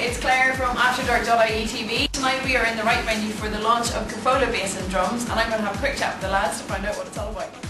it's Claire from AfterDark.ie TV. Tonight we are in the Wright Venue for the launch of Cafolla Bass and Drums and I'm going to have a quick chat with the lads to find out what it's all about.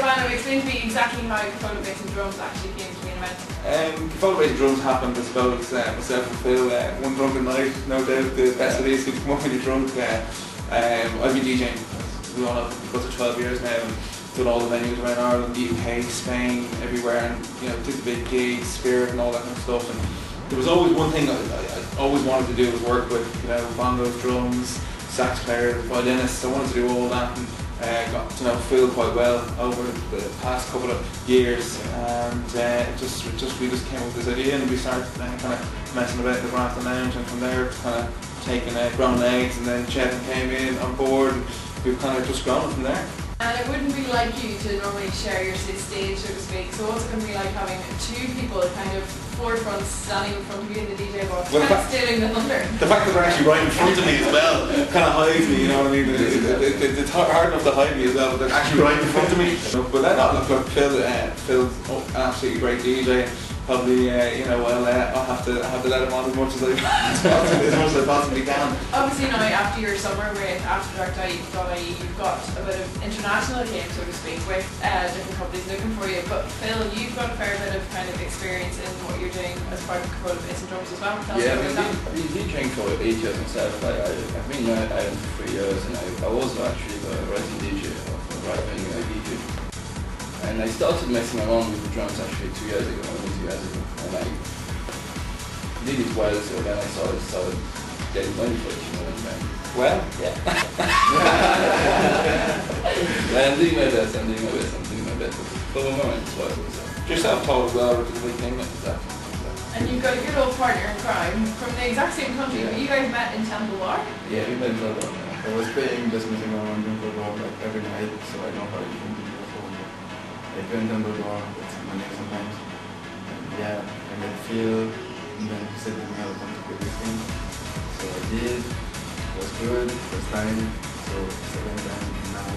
Ryan, explain to me exactly how Cafolla Bass and Drums actually came to be invented. Um, Follow Bass Drums happened, I suppose, uh, myself and Phil, uh, one drunken night, no doubt the best of these, come up when you're drunk. Uh, um, I've been DJing, we all know, to 12 years now, and done all the venues around Ireland, the UK, Spain, everywhere, and you know, did the big gigs, Spirit and all that kind of stuff. And there was always one thing I, I, I always wanted to do was work with, you know, bongos, drums, sax players, violinists, I wanted to do all that. And, uh, got to know Phil quite well over the past couple of years and uh, just, just we just came up with this idea and we started uh, kind of messing about the Grafton Lounge and from there kind of taking uh, grown legs and then Chevin came in on board and we've kind of just grown from there. And it wouldn't be like you to normally share your stage, so to speak. So what's it going to be like having two people kind of forefront standing in front of you in the DJ box, Well, kind of stealing the thunder? The fact that they're actually right in front of me as well kind of hides me, you know what I mean? It, it, it, it, it's hard enough to hide me as well, but they're actually right in front of me. But then, no, look, look, Phil, uh, Phil's an absolutely great DJ. Probably, uh, you know, well, uh, I'll have to have to let him on as much as I possibly, as much as I possibly can. Obviously now after your summer with after AfterDark.ie, you've got a bit of international game, so to speak, with uh, different companies looking for you. But Phil, you've got a fair bit of kind of experience in what you're doing as part of Cafolla Bass and Drums as well. Tell Yeah, a I've bit been, about that. I've been DJing for eight years myself. I, I, I've been in Ireland for three years and I, I was actually the rising DJ of the Wright Venue I DJ. And I started messing around with the drums actually two years ago, only two years ago. And I did it well, so then I started, started getting money for it, you know, and then, Well, yeah. I'm doing my best, I'm doing my best, I'm doing my best. For the moment, it's what it is. yourself told as well, which is a big thing. Exactly. And you've got a good old partner in crime from the exact same country, but you guys met in Temple Bar. Yeah, we went over. I was playing just messing around in Bulldog like every night, so I know how you can do your phone. I on Bulldog, that's my name sometimes. And yeah, I Phil, and then he said to me, I'll come to play with him. So I did, it was good, first time, so second time, and now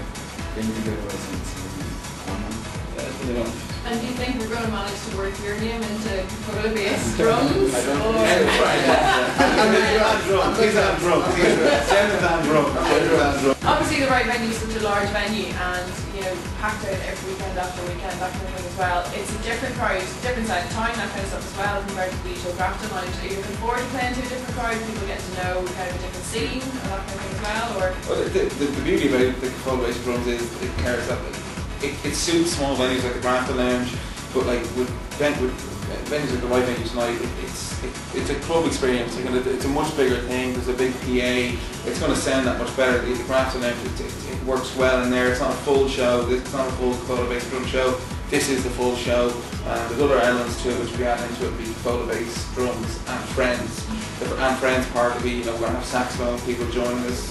playing together since maybe one month. Yeah, it's been a month. And do you think we're going to manage to work your name into Cafolla Bass Drums? I don't or- think so. I'm the grand drunk. He's a drunk. Jen's a drunk. drunk. Obviously, the Wright Venue is such a large venue, and you know, packed out every weekend after weekend, that kind of thing as well. It's a different crowd, different side of town, that kind of stuff as well, compared to the usual Grafton Lounge. Are you looking forward to playing to a different crowd, people getting to know kind of a different scene, and that kind of thing as well, or? Well, the, the, the beauty about the Cafolla Bass Drums is it cares that it, it suits small venues like the Grafton Lounge, but like with, with venues like the Wright Venue tonight, it, it's it, it's a club experience. You're it's a much bigger thing. There's a big PA. It's going to sound that much better. The, Grafton Lounge, it, it, it works well in there. It's not a full show. It's not a full Bass Drum show. This is the full show. There's other elements to it which we add into it. Be Bass Drums and Friends. The, and Friends part of it. You know, we're to have saxophone people joining us.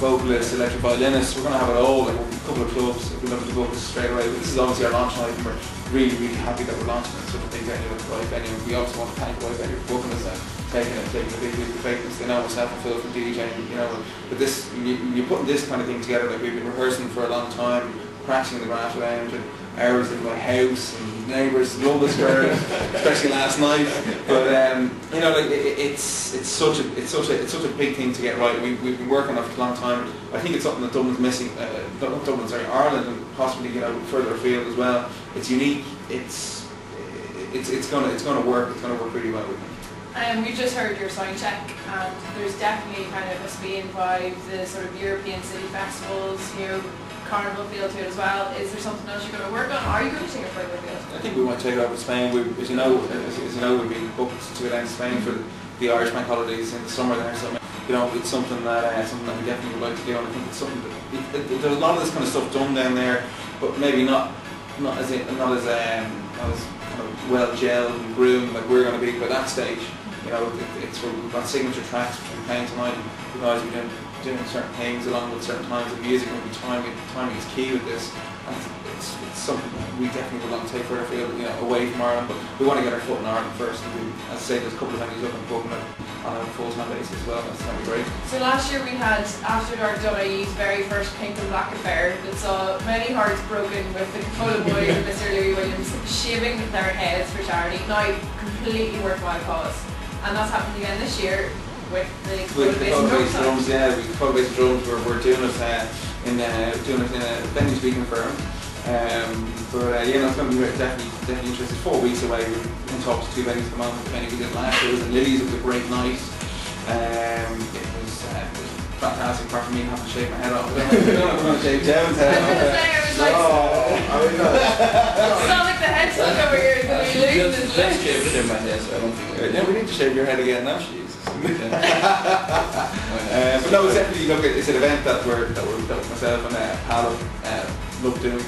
vocalists, electric violinists, we're to have it all, like a couple of clubs, we're looking to this straight away. But this is obviously our launch night and we're really, really happy that we're launching in such a big venue like Wright Venue. We also want to thank Wright Venue for booking us and taking it, taking a big leap of faith. They know myself and Phil from DJing, you know, but this, you, you're putting this kind of thing together, like we've been rehearsing for a long time, practicing the Graft Lounge and hours in my house and neighbours love us for it, especially last night. But um, you know, like it, it's it's such a it's such a it's such a big thing to get right. We we've been working on it for a long time. I think it's something that Dublin's missing. Uh, not Dublin, sorry, Ireland, and possibly you know further afield as well. It's unique. It's it's it's gonna it's gonna work. It's gonna work really well. We think. Um, we've just heard your sound check, and there's definitely kind of a Spain vibe, the sort of European city festivals, you carnival feel to it as well. Is there something else you're going to work on? Are you going to take it further afield? I think we might take it over to Spain. We, as you know, as, as you know, we've been booked to go to Spain for the, Irish bank holidays in the summer there. So you know, it's something that uh, something that we definitely would like to do. And I think it's something that it, it, there's a lot of this kind of stuff done down there, but maybe not not as in, not as um, not as kind of well gelled and groomed like we're going to be by that stage. You know, it, it's we've got signature tracks which we're playing tonight. And the guys are doing doing certain things along with certain times of music and timing timing is key with this. And it's, it's something that we definitely would want to take further field, you know, away from Ireland, but we want to get our foot in Ireland first. And we, as I say, there's a couple of venues up and booking it on a full-time basis as well. That's going to be great. So last year we had After Dark WIE's very first Pink and Black affair that saw many hearts broken with the Cafolla boys and Mr. Louis Williams shaving their heads for charity. Now, completely worthwhile cause. And that's happened again this year with the With Cafolla the Bass and Cold Drum Bass Sound. drums, yeah, with Cold Bass drums, we're, we're doing it uh, in uh, doing it in a venue to be confirmed. Um, but uh, yeah, no, it's going to be definitely definitely interesting. Four weeks away, we're in talks to two venues at the moment. The venue we did last year was in Lillie's. It was a great night. Um, it was, uh, it was fantastic. Apart from me having to shave my head off. I don't know if I'm going to shave Devin's head was gonna off. say, I was like, No, I mean, no. Sonic the Hedgehog over here is going to be losing Just his let's legs. shave, shave my hair, so I don't think. Yeah, we need to shave your head again now. Uh, but no, it's definitely look, it's an event that we're that we're that myself and uh, Pal uh, love doing.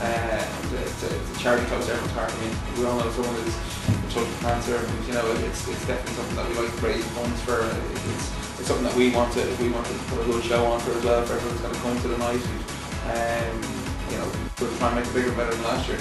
Uh, and it's, a, it's a charity to everyone's heart. I mean, we all know someone who's in touch with cancer, and you know, it's it's definitely something that we like to raise funds for. It's, it's something that we want to we want to put a good show on for as well for everyone's going to come to the night. And, um, you know, we'll try and make it bigger and better than last year.